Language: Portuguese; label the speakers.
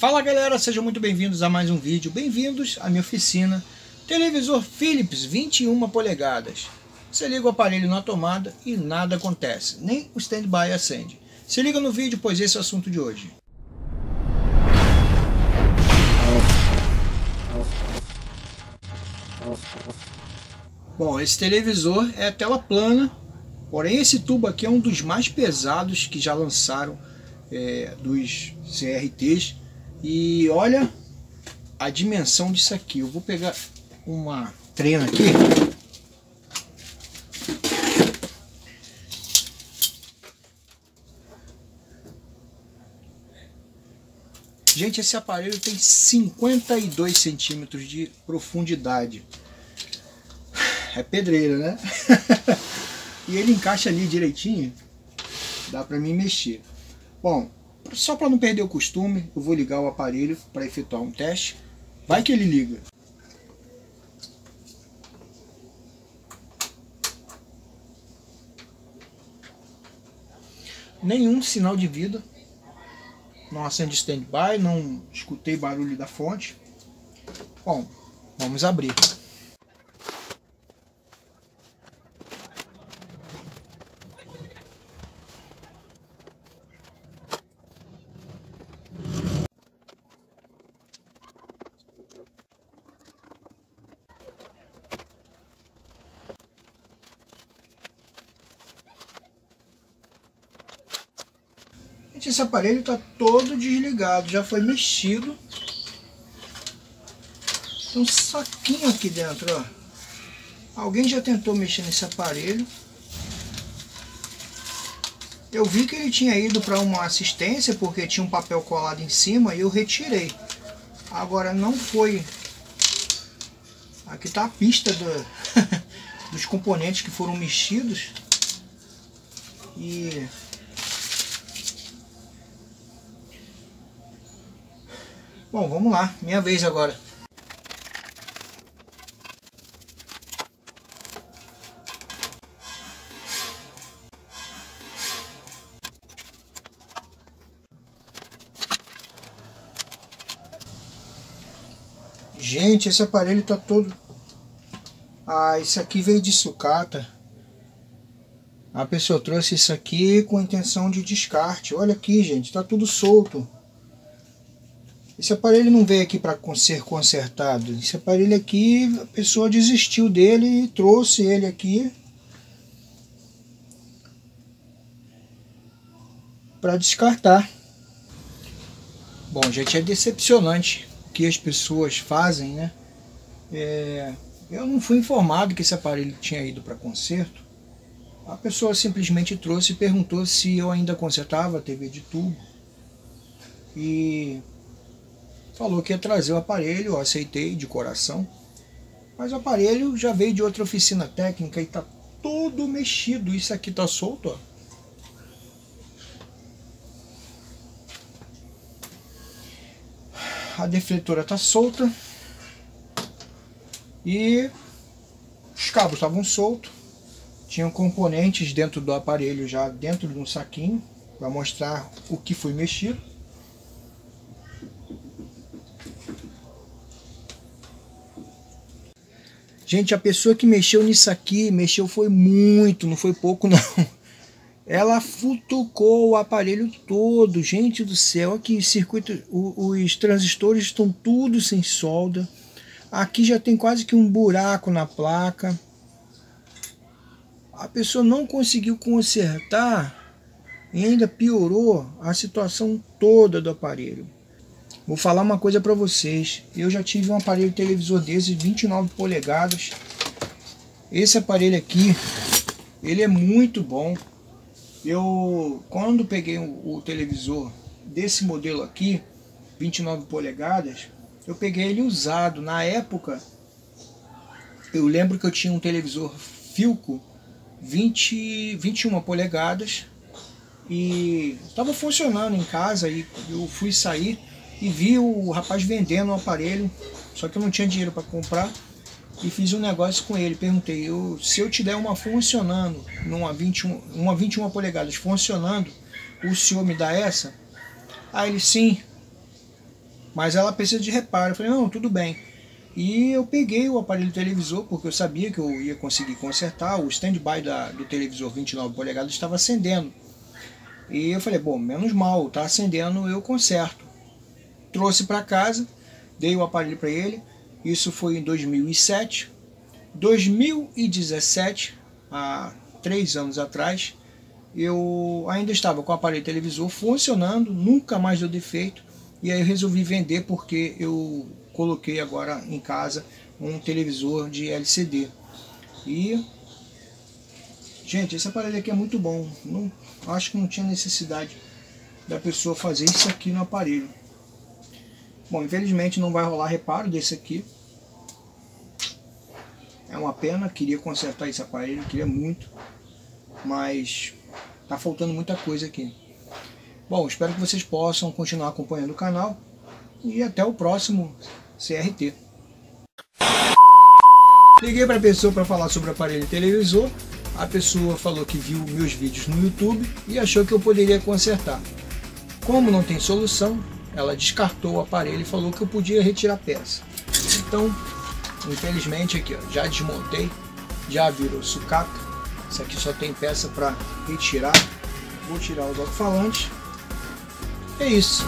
Speaker 1: Fala galera, sejam muito bem-vindos a mais um vídeo. Bem-vindos à minha oficina. Televisor Philips 21 polegadas. Você liga o aparelho na tomada e nada acontece, nem o standby acende. Se liga no vídeo, pois esse é o assunto de hoje. Bom, esse televisor é tela plana, porém esse tubo aqui é um dos mais pesados que já lançaram é, dos CRTs e olha a dimensão disso aqui. Eu vou pegar uma trena aqui. Gente, esse aparelho tem 52 centímetros de profundidade. É pedreiro, né? e ele encaixa ali direitinho. Dá pra mim mexer. Bom, só para não perder o costume, eu vou ligar o aparelho para efetuar um teste. Vai que ele liga. Nenhum sinal de vida. Não acende standby, não escutei barulho da fonte. Bom, vamos abrir. Gente, esse aparelho está todo desligado, já foi mexido. Tem um saquinho aqui dentro, ó. Alguém já tentou mexer nesse aparelho. Eu vi que ele tinha ido para uma assistência porque tinha um papel colado em cima e eu retirei. Agora não foi. Aqui está a pista do... dos componentes que foram mexidos. E Bom, vamos lá, minha vez agora. Gente, esse aparelho tá todo... Ah, isso aqui veio de sucata. A pessoa trouxe isso aqui com intenção de descarte. Olha aqui, gente, tá tudo solto. Esse aparelho não veio aqui para ser consertado. Esse aparelho aqui, a pessoa desistiu dele e trouxe ele aqui para descartar. Bom, gente, é decepcionante o que as pessoas fazem, né? É, eu não fui informado que esse aparelho tinha ido para conserto. A pessoa simplesmente trouxe e perguntou se eu ainda consertava a TV de tubo. E falou que ia trazer o aparelho, eu aceitei de coração. Mas o aparelho já veio de outra oficina técnica e está todo mexido. Isso aqui está solto, ó. A defletora está solta. E os cabos estavam soltos. Tinham componentes dentro do aparelho já dentro de um saquinho para mostrar o que foi mexido. Gente, a pessoa que mexeu nisso aqui, mexeu foi muito, não foi pouco não. Ela futucou o aparelho todo, gente do céu. Aqui, circuito, os transistores estão tudo sem solda. Aqui já tem quase que um buraco na placa. A pessoa não conseguiu consertar e ainda piorou a situação toda do aparelho. Vou falar uma coisa para vocês. Eu já tive um aparelho televisor desse, 29 polegadas. Esse aparelho aqui, ele é muito bom. Eu, quando peguei o, o televisor desse modelo aqui, 29 polegadas, eu peguei ele usado. Na época, eu lembro que eu tinha um televisor Filco 20, 21 polegadas e estava funcionando em casa e eu fui sair e vi o rapaz vendendo um aparelho, só que eu não tinha dinheiro para comprar e fiz um negócio com ele. Perguntei, eu, se eu te der uma funcionando, numa 21, uma 21 polegadas funcionando, o senhor me dá essa? Aí ele, sim. mas ela precisa de reparo. Eu falei, não, tudo bem. E eu peguei o aparelho televisor, porque eu sabia que eu ia conseguir consertar. O standby do televisor 29 polegadas estava acendendo. E eu falei, bom, menos mal, tá acendendo, eu conserto. Trouxe para casa, dei o aparelho para ele. Isso foi em 2007. 2017, há três anos atrás, eu ainda estava com o aparelho televisor funcionando, nunca mais deu defeito. E aí eu resolvi vender porque eu coloquei agora em casa um televisor de LCD. E gente, esse aparelho aqui é muito bom. Não, acho que não tinha necessidade da pessoa fazer isso aqui no aparelho. Bom, infelizmente não vai rolar reparo desse aqui. É uma pena, queria consertar esse aparelho, queria muito, mas tá faltando muita coisa aqui. Bom, espero que vocês possam continuar acompanhando o canal e até o próximo CRT. Liguei para a pessoa para falar sobre o aparelho televisor. A pessoa falou que viu meus vídeos no YouTube e achou que eu poderia consertar. Como não tem solução, ela descartou o aparelho e falou que eu podia retirar a peça. Então, infelizmente aqui, ó, já desmontei, já virou sucata. Isso aqui só tem peça para retirar. Vou tirar os alto-falantes. É isso.